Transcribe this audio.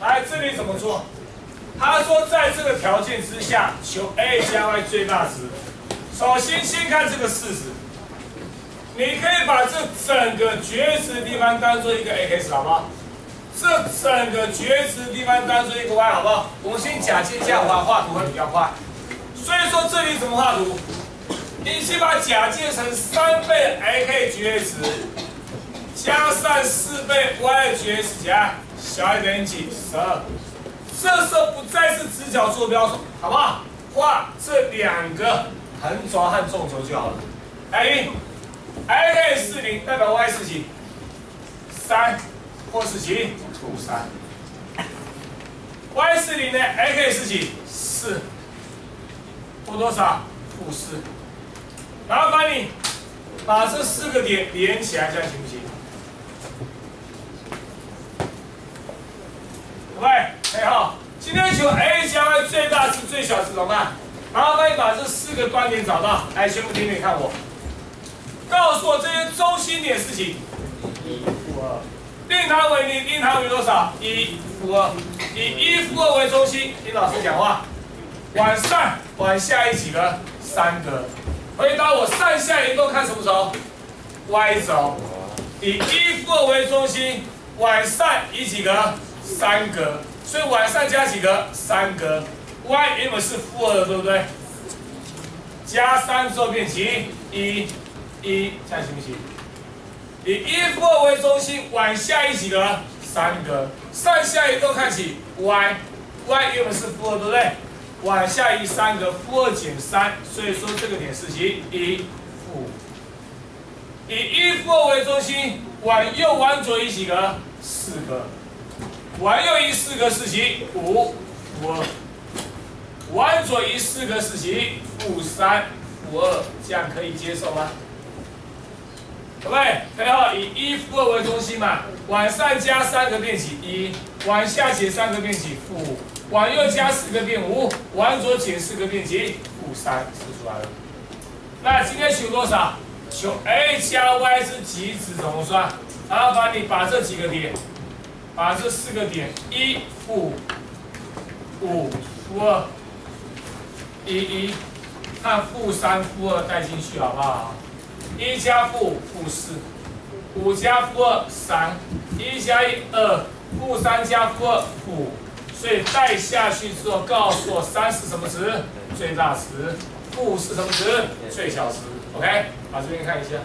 来这里怎么做？他说在这个条件之下，求 a 加 y 最大值。首先先看这个式子，你可以把这整个绝值地方当做一个 x，好不好？这整个绝值地方当做一个 y，好不好？我们先假借这样画画图会比较快。所以说这里怎么画图？你先把假借成三倍 x 绝值，加上四倍 y 绝值加小于等于几？十二。这时候不再是直角坐标，好不好？画这两个横轴和纵轴就好了。哎，x 四零代表 y 是几？三或是几？负三。y 是零呢？x 是几？四。负多少？负四。麻烦你把这四个点连起来，这样行不行？各位，很好。今天求 a 加 y 最大值、最小值怎么办？麻烦你把这四个端点找到。来，全部听听看我，告诉我这些中心点是几？一负二。令它为零，令它为多少？一负二。以一负二为中心，听老师讲话。往上、往下移几个？三个。回答我，上下移动看什么轴？y 轴。以一负二为中心，往上移几个？三格。所以往上加几个？三格。y 原本是负二，对不对？加三之后变几？一，一，这样行不行？以一负二为中心，往下移几个？三格。上下移动看起 y，y 原本是负二，对不对？往下移三个，负二减三，所以说这个点是几？一负。以一负二为中心，往右往左移几个？四个。往右移四个四级？五负二。往左移四个是几？负三负二，这样可以接受吗？各位，很好，以一负二为中心嘛，往上加三个变几？一，往下减三个变几？负五。往右加四个变五，往左减四个变几？负三，是出来了。那今天求多少？求 a 加 y 是极值怎么算？麻烦你把这几个点，把这四个点一负五负二一一，看负三负二带进去好不好？一加负负四，五加负二三，一加一二，负三加负二五。所以带下去之后，告诉我三是什么值？最大值。负是什么值？最小值。OK，把这边看一下。